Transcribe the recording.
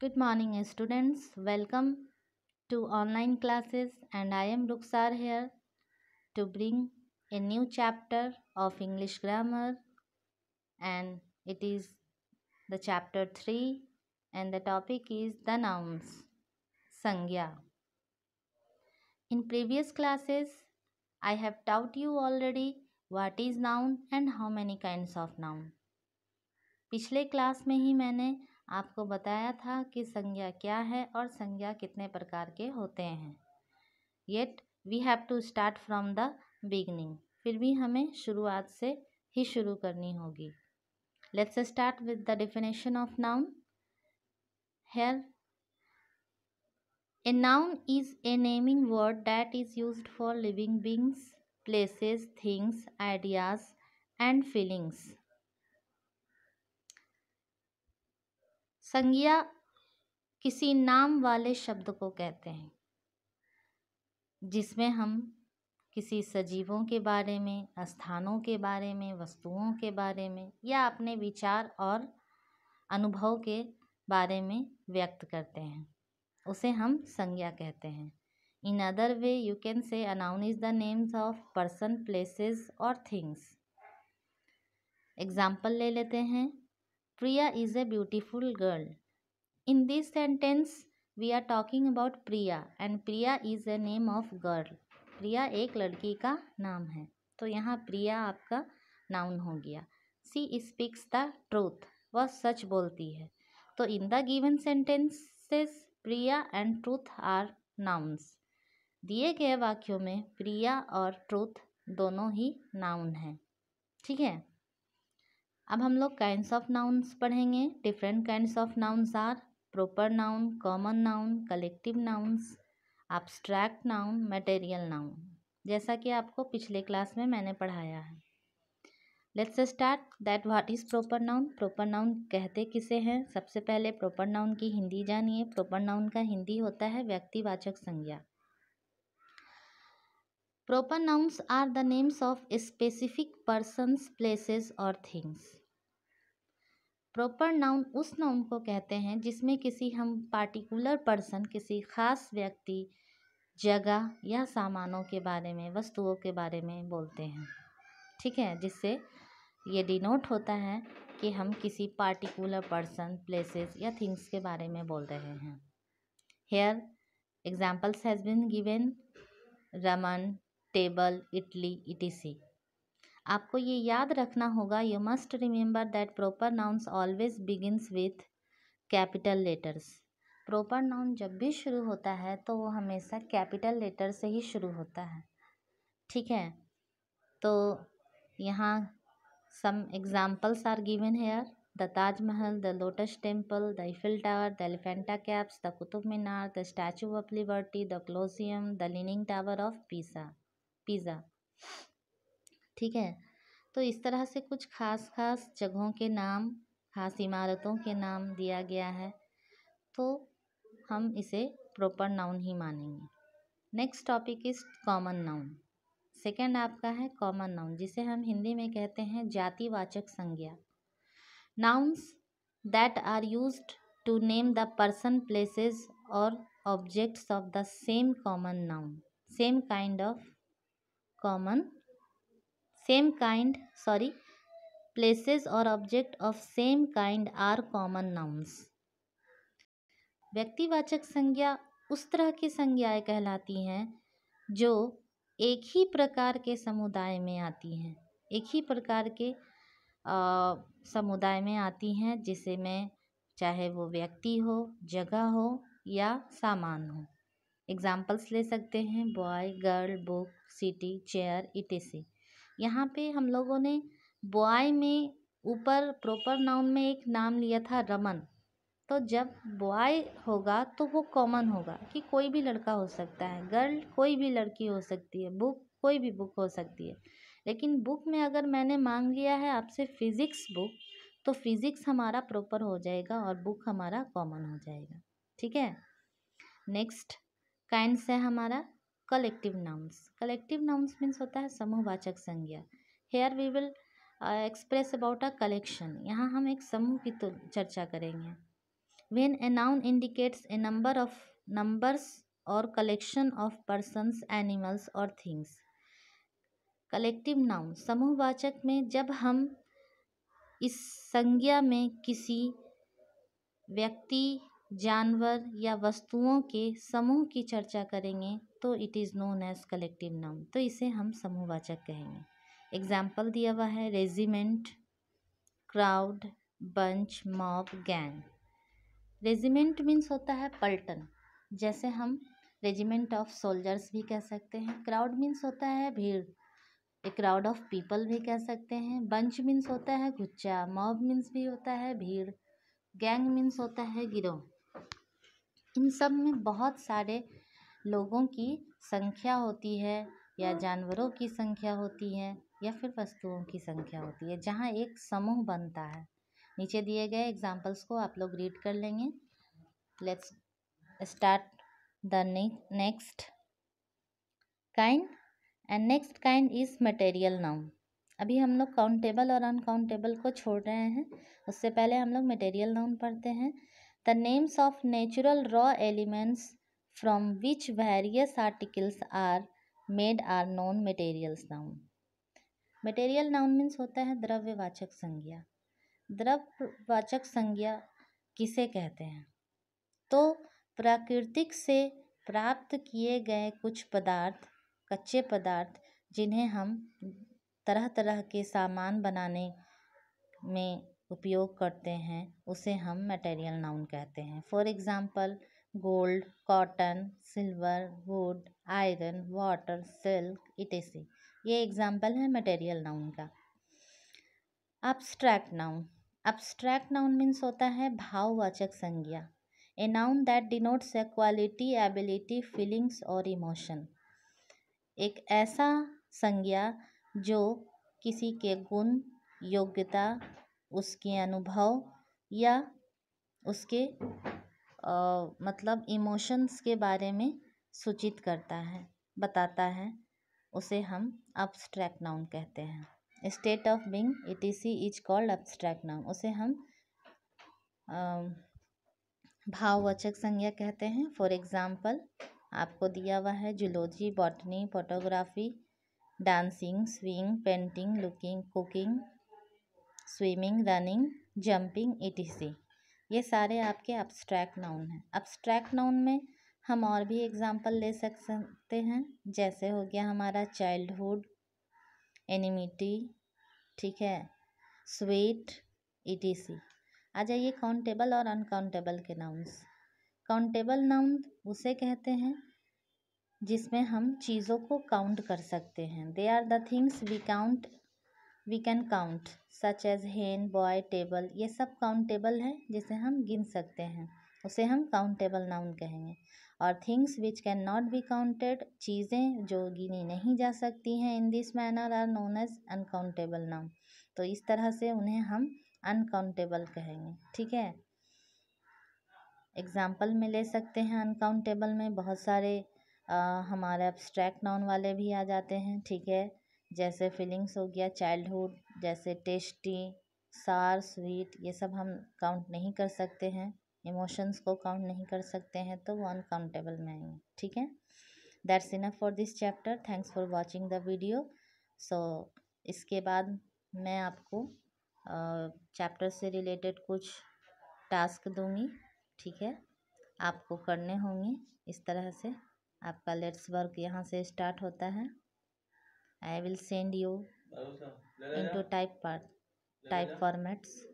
Good morning, students. Welcome to online classes, and I am Ruksar here to bring a new chapter of English grammar, and it is the chapter 3, and the topic is the nouns. Sangya. In previous classes, I have taught you already what is noun and how many kinds of noun. पिछले class में ही मैंने आपको बताया था कि संज्ञा क्या है और संज्ञा कितने प्रकार के होते हैं। Yet we have to start from the beginning फिर भी हमें शुरुआत से ही शुरू करनी होगी। Let's start with the definition of noun here a noun is a naming word that is use for living beings places things ideas and feelings संज्ञा किसी नाम वाले शब्द को कहते हैं, जिसमें हम किसी सजीवों के बारे में, स्थानों के बारे में, वस्तुओं के बारे में या अपने विचार और अनुभव के बारे में व्यक्त करते हैं। उसे हम संज्ञा कहते हैं। In other way you can say a noun is the names of person places और थिंग्स एग्ज़ाम्पल ले लेते हैं। Priya is a beautiful girl. In this sentence, we are talking about Priya and Priya is a name of girl. प्रिया एक लड़की का नाम है। तो यहाँ प्रिया आपका नाउन हो गया। सी स्पीक्स द ट्रूथ वह सच बोलती है। तो in the given sentences Priya and truth are nouns दिए गए वाक्यों में प्रिया और ट्रूथ दोनों ही नाउन हैं। ठीक है? अब हम लोग काइंड्स ऑफ़ नाउन्स पढ़ेंगे. Different kinds of nouns are proper noun common noun collective nouns abstract noun material noun जैसा कि आपको पिछले क्लास में मैंने पढ़ाया है. Let's start that what is proper noun proper noun कहते किसे हैं? सबसे पहले प्रॉपर नाउन की हिंदी जानिए. प्रॉपर नाउन का हिंदी होता है व्यक्तिवाचक संज्ञा. Proper nouns are the names of specific persons places और थिंग्स प्रॉपर नाउन उस नाउन को कहते हैं जिसमें किसी हम पार्टिकुलर पर्सन किसी ख़ास व्यक्ति, जगह या सामानों के बारे में, वस्तुओं के बारे में बोलते हैं। ठीक है? जिससे ये डिनोट होता है कि हम किसी पार्टिकुलर पर्सन प्लेसेस या थिंग्स के बारे में बोल रहे हैं। Here examples has been given Raman table Italy etc आपको ये याद रखना होगा you must remember that proper nouns always begins with capital letters proper noun जब भी शुरू होता है तो वो हमेशा कैपिटल लेटर से ही शुरू होता है। ठीक है? तो यहाँ some examples are given here the Taj Mahal the Lotus Temple the Eiffel Tower the Elephanta Caves the Qutub Minar the Statue of Liberty the Colosseum the Leaning Tower of Pisa Pisa ठीक है? तो इस तरह से कुछ खास खास जगहों के नाम, खास इमारतों के नाम दिया गया है। तो हम इसे प्रॉपर नाउन ही मानेंगे। Next topic is common noun second आपका है कॉमन नाउन जिसे हम हिंदी में कहते हैं जातिवाचक संज्ञा। Nouns that are use to name the person places और objects of the same common noun same kind of common same kind sorry places और object of same kind are common nouns व्यक्तिवाचक संज्ञा उस तरह की संज्ञाएँ कहलाती हैं, जो एक ही प्रकार के समुदाय में आती हैं। एक ही प्रकार के समुदाय में आती हैं, जिसे में, चाहे वो व्यक्ति हो, जगह हो या सामान हो। एग्जाम्पल्स ले सकते हैं boy girl book city chair etc यहाँ पे हम लोगों ने बॉय में ऊपर प्रॉपर नाउन में एक नाम लिया था, रमन। तो जब बॉय होगा तो वो कॉमन होगा कि कोई भी लड़का हो सकता है। गर्ल कोई भी लड़की हो सकती है बुक कोई भी बुक हो सकती है। लेकिन बुक में अगर मैंने मांग लिया है आपसे फिज़िक्स बुक तो फिज़िक्स हमारा प्रॉपर हो जाएगा और बुक हमारा कॉमन हो जाएगा। ठीक है? नेक्स्ट काइंड्स है हमारा collective nouns collective nouns means होता है समूहवाचक संज्ञा। Here we will express about a collection यहाँ हम एक समूह की तो चर्चा करेंगे। When a noun indicates a number of numbers और कलेक्शन ऑफ़ पर्सनस एनिमल्स और थिंग्स कलेक्टिव नाउन समूहवाचक में जब हम इस संज्ञा में किसी व्यक्ति जानवर या वस्तुओं के समूह की चर्चा करेंगे तो it is known as collective noun तो इसे हम समूहवाचक कहेंगे। एग्ज़ाम्पल दिया हुआ है regiment crowd bunch mob gang regiment means होता है पल्टन। जैसे हम रेजिमेंट ऑफ़ सोल्जर्स भी कह सकते हैं। क्राउड मीन्स होता है भीड़। ए क्राउड ऑफ़ पीपल भी कह सकते हैं। बंच मीन्स होता है गुच्चा मॉब मीन्स भी होता है भीड़। गैंग मीन्स होता है गिरोह। इन सब में बहुत सारे लोगों की संख्या होती है या जानवरों की संख्या होती है या फिर वस्तुओं की संख्या होती है, जहाँ एक समूह बनता है। नीचे दिए गए एग्जाम्पल्स को आप लोग रीड कर लेंगे। Let's start the next kind and next kind is material noun अभी हम लोग काउंटेबल और अनकाउंटेबल को छोड़ रहे हैं। उससे पहले हम लोग मटेरियल नाउन पढ़ते हैं। The names of natural raw elements from which various articles are made are known materials noun material noun means होता है द्रव्यवाचक संज्ञा। द्रव्यवाचक संज्ञा किसे कहते हैं? तो प्राकृतिक से प्राप्त किए गए कुछ पदार्थ, कच्चे पदार्थ, जिन्हें हम तरह तरह के सामान बनाने में उपयोग करते हैं, उसे हम मटेरियल नाउन कहते हैं। For example gold cotton silver wood iron water silk etc ये एग्ज़ाम्पल है मटेरियल नाउन का। Abstract noun abstract noun means होता है भाववाचक संज्ञा। A noun that denotes a quality ability feelings और इमोशन एक ऐसा संज्ञा जो किसी के गुण, योग्यता उसके अनुभव या उसके मतलब इमोशंस के बारे में सूचित करता है, बताता है, उसे हम अब्स्ट्रैक्ट नाउन कहते हैं। State of being etc is called abstract noun उसे हम भाववाचक संज्ञा कहते हैं। फॉर एग्ज़ाम्पल आपको दिया हुआ है zoology botany photography dancing swing painting looking cooking swimming, running, jumping सी ये सारे आपके अब्स्ट्रैक्ट नाउन हैं। अब्स्ट्रैक्ट नाउन में हम और भी एग्जांपल ले सकते हैं। जैसे हो गया हमारा चाइल्डहुड एनिमिटी ठीक है स्वीट सी आ जाइए काउंटेबल और अनकाउंटेबल के नाउन्स काउंटेबल नाउन उसे कहते हैं जिसमें हम चीज़ों को काउंट कर सकते हैं। They are the things we count we can count such as hen boy table ये सब काउंटेबल है जिसे हम गिन सकते हैं। उसे हम काउंटेबल नाउन कहेंगे। और things which can not be counted चीज़ें जो गिनी नहीं जा सकती हैं in this manner are known as uncountable noun तो इस तरह से उन्हें हम अनकाउंटेबल कहेंगे ठीक है? एग्ज़ाम्पल में ले सकते हैं अनकाउंटेबल में बहुत सारे आ, हमारे अब्स्ट्रैक्ट नाउन वाले भी आ जाते हैं ठीक है? जैसे फीलिंग्स हो गया चाइल्डहुड जैसे टेस्टी सार स्वीट ये सब हम काउंट नहीं कर सकते हैं। इमोशंस को काउंट नहीं कर सकते हैं तो वो अनकाउंटेबल में आएँगे, ठीक है? That's enough for this chapter thanks for watching the video so इसके बाद मैं आपको चैप्टर से रिलेटेड कुछ टास्क दूँगी, ठीक है? आपको करने होंगे, इस तरह से। आपका लेट्स वर्क यहाँ से स्टार्ट होता है। I will send you into type, part type formats.